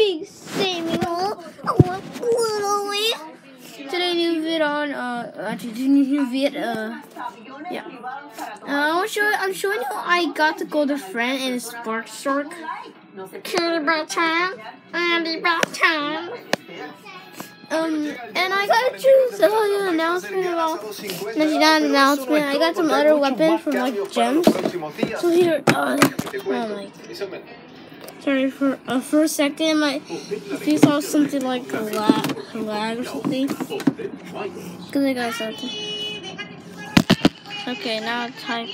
Big Samuel. Literally. Today new vid on uh actually new vid uh yeah. Uh, I'm showing I'm showing you I got the golden friend in Spark Shark. By time, Andy time. Um, and I got to choose an announcement about, not an announcement, I got some other weapons from like gems. So here, uh, oh my, sorry for, uh, for a second, my, you saw something like a lag, lag or something, because I got something. Okay, now type.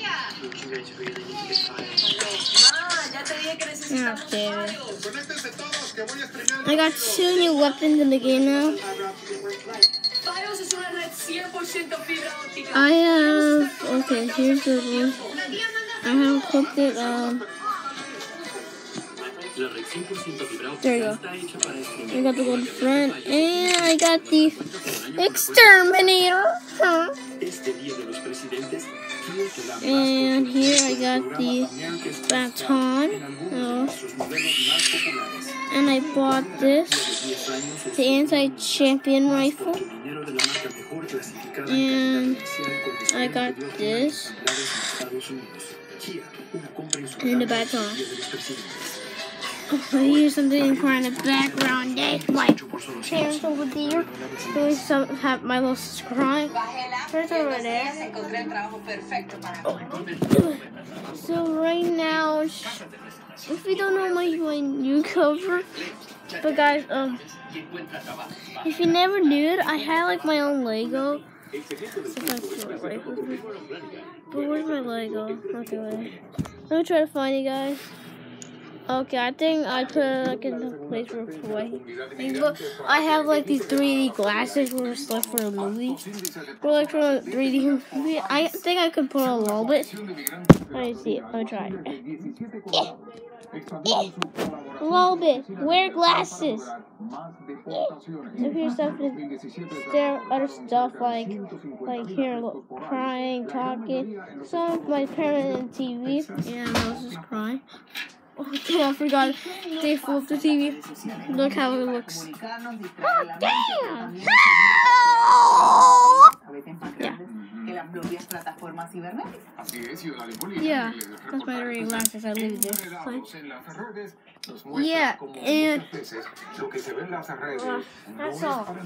Okay. I got two new weapons in the game now. I have okay. Here's the one. I have equipped it. Um, there you go. I got the one front, and I got the exterminator. Huh? And here I got the baton. Oh. And I bought this, the anti-champion rifle. And I got this. And the baton. Hear something crying in the background. That's my parents over there. They some have my little subscribe. Right over there. So right now, if you don't know my new cover, but guys, um, if you never knew it, I had like my own Lego. But where's my Lego? Okay. Let me try to find you guys. Okay, I think I put it like in the place where. But I have like these 3D glasses for stuff for a movie. For like for a 3D movie. I think I could put a little bit. Let me see. Let me try. Yeah. Yeah. A little bit. Wear glasses. Yeah. If you're stuff stare other stuff like like here crying, talking. Some of my parents on TV. Yeah, I was just crying. Okay, I forgot. They flipped the TV. Look how it looks. Oh, damn! Yeah. Yeah, that's my very last as I leave this place. Yeah, and uh, that's all.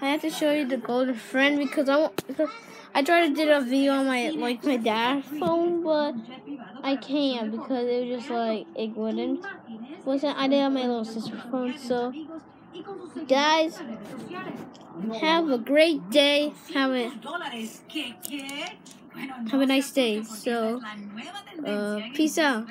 I have to show you the golden friend because I want. Because I tried to do a video on my like my dad's phone, but I can't because it was just like it wouldn't. Wasn't I did on my little sister's phone, so guys, have a great day. Have a have a nice day. So, uh, peace out.